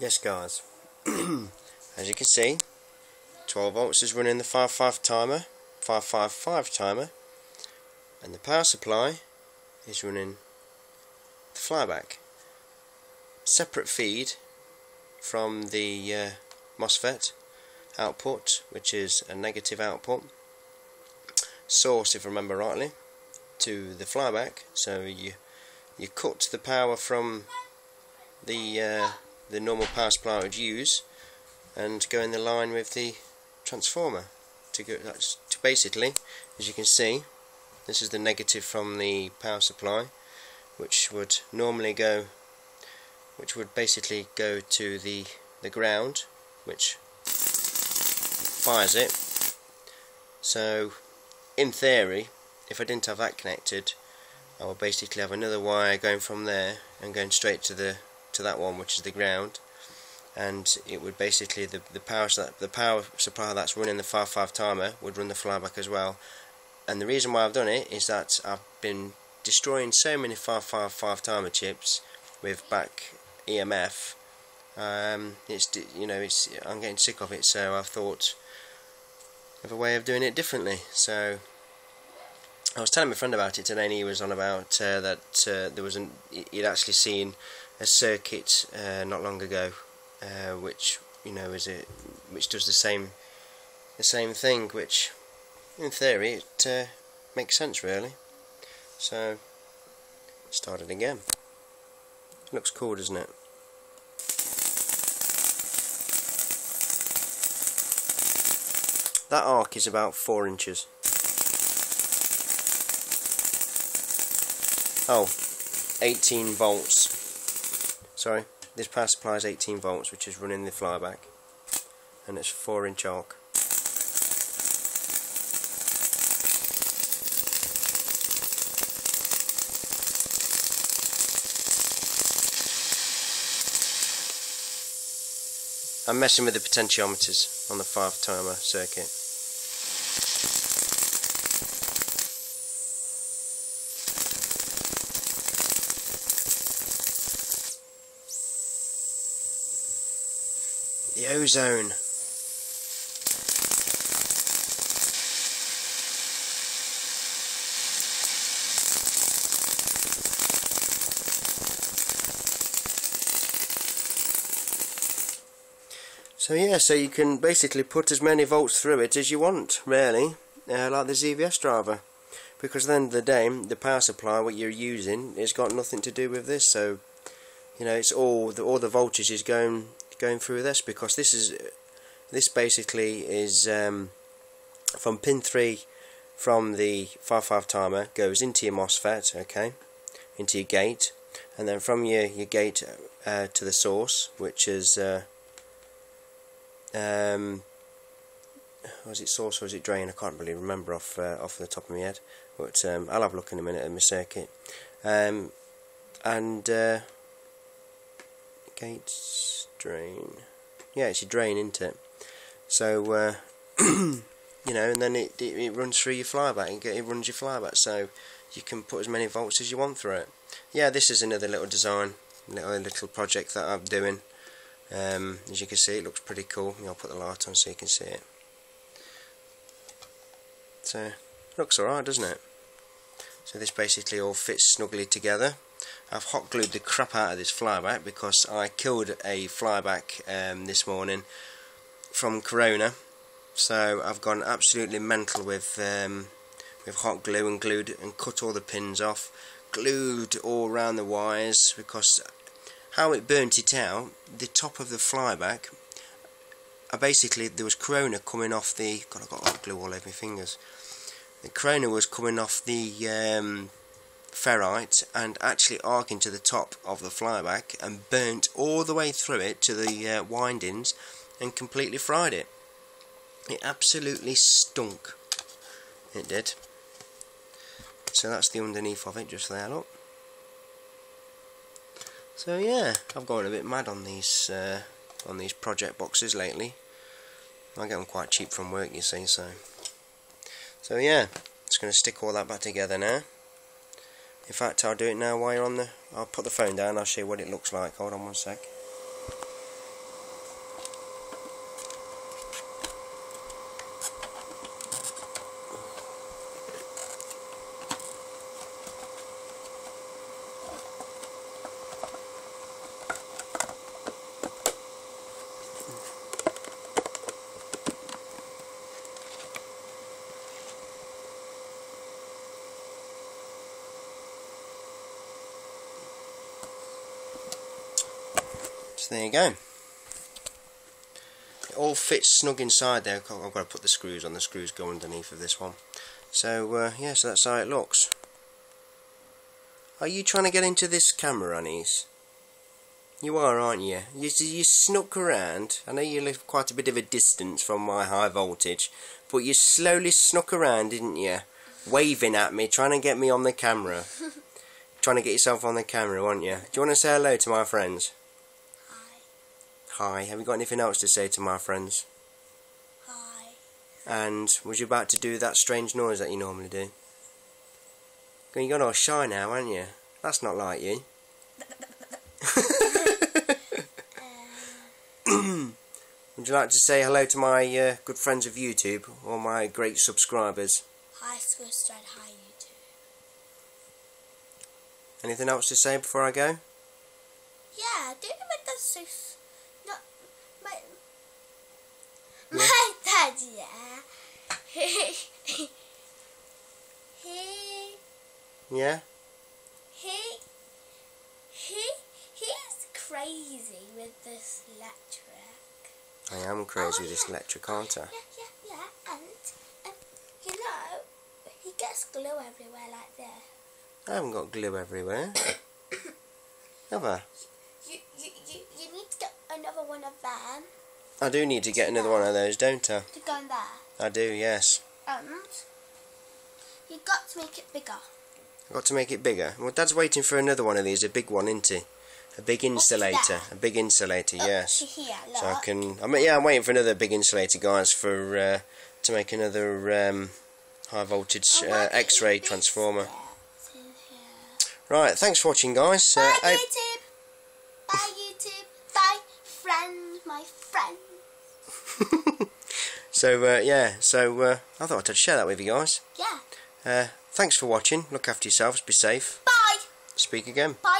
this guys. As you can see 12 volts is running the 55 timer 555 timer and the power supply is running the flyback. Separate feed from the uh, MOSFET output which is a negative output source if I remember rightly to the flyback. So you you cut the power from the uh, the normal power supply I would use and go in the line with the transformer to go to basically as you can see this is the negative from the power supply which would normally go which would basically go to the the ground which fires it. So in theory if I didn't have that connected I would basically have another wire going from there and going straight to the to that one which is the ground. And it would basically the the power the power supply that's running the 55 timer would run the flyback as well. And the reason why I've done it is that I've been destroying so many 555 timer chips with back EMF um, it's you know it's I'm getting sick of it so I've thought of a way of doing it differently. So I was telling my friend about it today and he was on about uh, that uh, there was an he'd actually seen a circuit uh, not long ago uh, which you know is it which does the same the same thing which in theory it uh, makes sense really. So start it again. Looks cool doesn't it? That arc is about four inches. Oh 18 volts sorry this power supply is 18 volts which is running the flyback and it's 4 inch arc. I'm messing with the potentiometers on the 5 timer circuit ozone. So yeah, so you can basically put as many volts through it as you want, really, uh, like the ZVS driver. Because at the end of the day, the power supply, what you're using, it's got nothing to do with this, so, you know, it's all, the, all the voltage is going going through this because this is this basically is um, from pin 3 from the 55 timer goes into your MOSFET okay into your gate and then from your, your gate uh, to the source which is uh, um, was it source or was it drain? I can't really remember off uh, off the top of my head but um, I'll have a look in a minute at my circuit. Um, and uh, gates drain. Yeah, it's your drain, isn't it? So, uh, you know, and then it, it, it, runs through your flyback, it runs your flyback, so you can put as many volts as you want through it. Yeah, this is another little design, little little project that I'm doing. Um, as you can see, it looks pretty cool. I'll put the light on so you can see it. So, looks alright, doesn't it? So this basically all fits snugly together. I've hot glued the crap out of this flyback because I killed a flyback um, this morning from Corona. So I've gone absolutely mental with um, with hot glue and glued and cut all the pins off glued all around the wires because how it burnt it out the top of the flyback I basically there was corona coming off the god I've got hot glue all over my fingers. The corona was coming off the um, ferrite and actually arcing to the top of the flyback and burnt all the way through it to the uh, windings and completely fried it. It absolutely stunk. It did. So that's the underneath of it just there, look. So yeah, I've gone a bit mad on these uh, on these project boxes lately. I get them quite cheap from work, you see. So, so yeah, just going to stick all that back together now. In fact, I'll do it now while you're on the... I'll put the phone down, I'll show you what it looks like. Hold on one sec. So there you go. It all fits snug inside there. I've got to put the screws on. The screws go underneath of this one. So uh, yeah, so that's how it looks. Are you trying to get into this camera, Annies? You are, aren't you? you? You snuck around. I know you live quite a bit of a distance from my high voltage, but you slowly snuck around, didn't you? Waving at me, trying to get me on the camera. trying to get yourself on the camera, weren't you? Do you want to say hello to my friends? Hi. Have you got anything else to say to my friends? Hi. And was you about to do that strange noise that you normally do? You got all shy now, aren't you? That's not like you. Would you like to say hello to my uh, good friends of YouTube or my great subscribers? Hi, School Stride. Hi, YouTube. Anything else to say before I go? Yeah, do you know what that's so... s- No, my... Yeah. My yeah. he... He... Yeah? He... He... He's crazy with this electric. I am crazy Oh, with this yeah. electric, aren't I? Yeah, yeah, yeah. And, um, you know, he gets glue everywhere like this. I haven't got glue everywhere. Have I? You, you, you, you need to get another one of them I do need to get another one of those, don't I? to go in there. I do, yes. And you've got to make it bigger. I've got to make it bigger. Well, Dad's waiting for another one of these, a big one, isn't he? A big insulator. A big insulator, Up yes. to here, look. So I can. I mean, yeah, I'm waiting for another big insulator, guys, for uh, to make another um, high voltage uh, why don't you X-ray transformer. there? It's in here. Right, thanks for watching, guys. Uh, Bye, I- YouTube. Bye, YouTube. Bye, friends, my friends. So uh, yeah, so uh, I thought I'd share that with you guys. Yeah. Uh, thanks for watching. Look after yourselves. Be safe. Bye. Speak again. Bye.